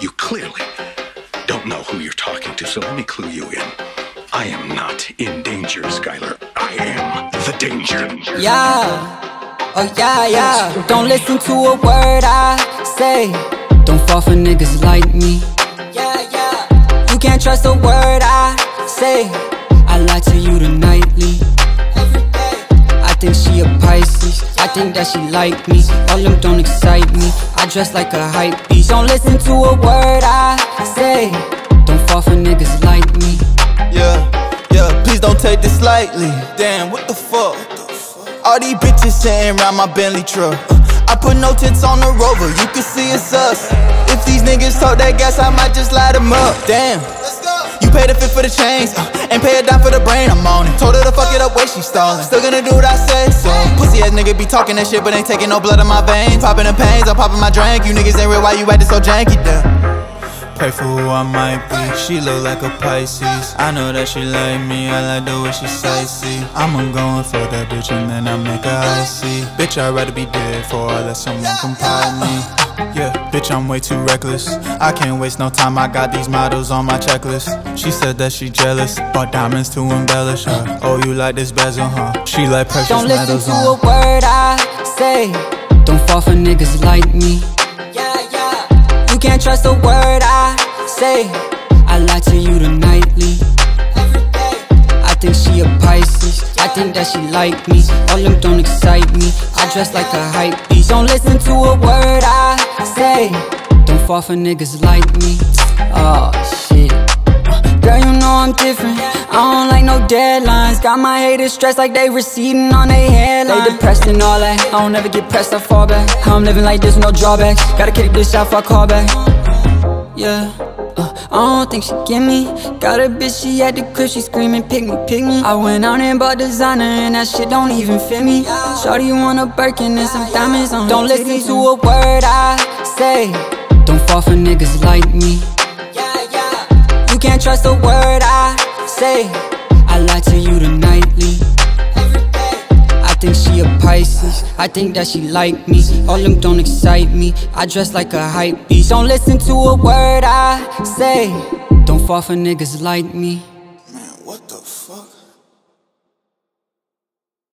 You clearly don't know who you're talking to, so let me clue you in. I am not in danger, Skyler. I am the danger. Yeah, oh yeah, yeah. Don't listen to a word I say. Don't fall for niggas like me. Yeah, yeah. You can't trust a word I say. I lie to you. I think she a Pisces. Think that she like me. All them don't excite me. I dress like a hype beast. Don't listen to a word I say. Don't fall for niggas like me. Yeah, yeah, please don't take this lightly. Damn, what the fuck? All these bitches sitting around my Bentley truck. I put no tints on the rover, you can see it's us. If these niggas talk that gas, I might just light them up. Damn. You pay the fifth for the chains, uh, and pay a dime for the brain, I'm on it. Told her to fuck it up, wait, she stalling. Still gonna do what I say, so. Pussy ass nigga be talking that shit, but ain't taking no blood in my veins. Popping the pains, I'm popping my drink. You niggas ain't real, why you acting so janky, damn? Pray for who I might be. She look like a Pisces. I know that she like me. I like the way she sightsee. I'ma go and fuck that bitch and then I make her icy. Bitch, I'd rather be dead for I let someone compile me. Yeah, bitch, I'm way too reckless. I can't waste no time. I got these models on my checklist. She said that she jealous. Bought diamonds to embellish her. Uh. Oh, you like this bezel, huh? She like precious Don't listen metals to on. a word I say. Don't fall for niggas like me. Yeah, yeah. You can't trust a word I say. I lie to you nightly. I think she a Pisces. I think that she like me. All them don't excite me. I dress like a hype beast. Don't listen to a word I say. Don't fall for niggas like me. Oh shit. Girl, you know I'm different. I don't like no deadlines. Got my haters stressed like they receding on their headline. They depressed and all that. I don't ever get pressed, I fall back. I'm living like there's no drawbacks. Gotta kick this out for I call back. Yeah. Uh, I don't think she get me Got a bitch, she at the crib, she screaming, pick me, pick me I went out and bought designer and that shit don't even fit me Shawty, you want a Birkin and some diamonds on Don't listen to a word I say. Don't fall for niggas like me. You can't trust a word I say. I lie to you tonightly I think she a Pisces. I think that she like me. All them don't excite me. I dress like a hype beast. Don't listen to a word I say. Don't fall for niggas like me